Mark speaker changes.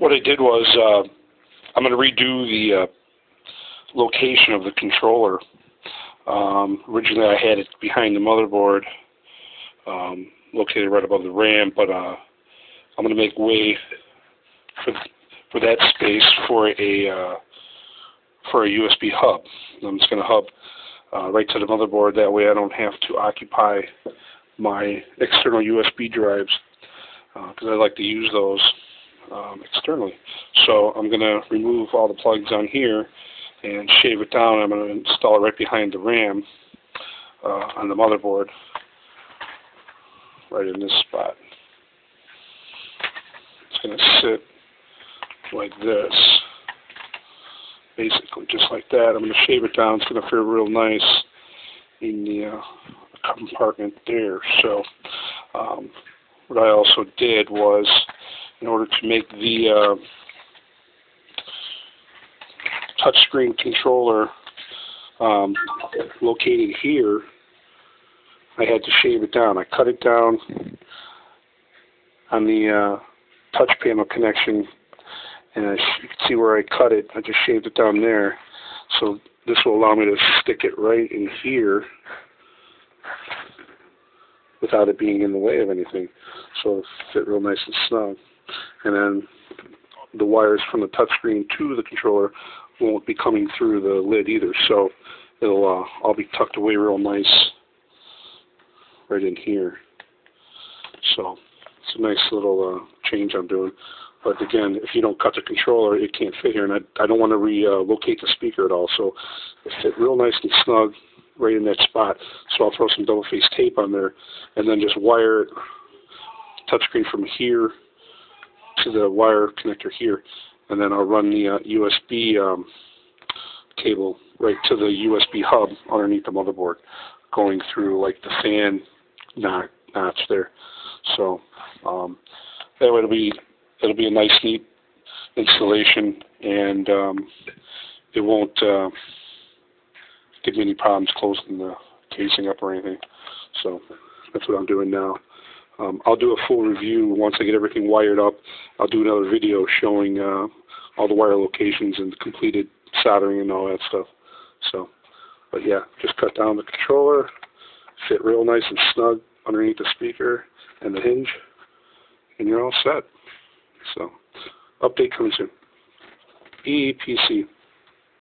Speaker 1: what I did was uh, I'm going to redo the uh, location of the controller. Um, originally, I had it behind the motherboard, um, located right above the RAM, but uh, I'm going to make way for for that space for a uh, for a USB hub. I'm just going to hub uh, right to the motherboard. That way, I don't have to occupy my external USB drives because uh, I like to use those um, externally. So I'm going to remove all the plugs on here and shave it down. I'm going to install it right behind the RAM uh, on the motherboard, right in this spot. It's going to sit like this, basically just like that. I'm going to shave it down. It's going to feel real nice in the uh, compartment there. So um, what I also did was, in order to make the uh, touchscreen controller um, located here, I had to shave it down. I cut it down on the uh, touch panel connection, and as you can see where I cut it, I just shaved it down there. So this will allow me to stick it right in here without it being in the way of anything. So it'll fit real nice and snug. And then the wires from the touchscreen to the controller won't be coming through the lid either. So it'll uh, all be tucked away real nice right in here. So it's a nice little uh, change I'm doing. But again, if you don't cut the controller, it can't fit here, and I, I don't want to relocate the speaker at all. So it fit real nice and snug right in that spot. So I'll throw some double face tape on there, and then just wire it touchscreen from here to the wire connector here, and then I'll run the uh, USB um, cable right to the USB hub underneath the motherboard, going through like the fan notch, there. So um, that way it'll be it'll be a nice, neat installation, and um, it won't uh, give me any problems closing the casing up or anything. So that's what I'm doing now. Um, I'll do a full review once I get everything wired up. I'll do another video showing uh, all the wire locations and completed soldering and all that stuff. So, but yeah, just cut down the controller, fit real nice and snug underneath the speaker and the hinge, and you're all set. So, update coming soon. Eee PC.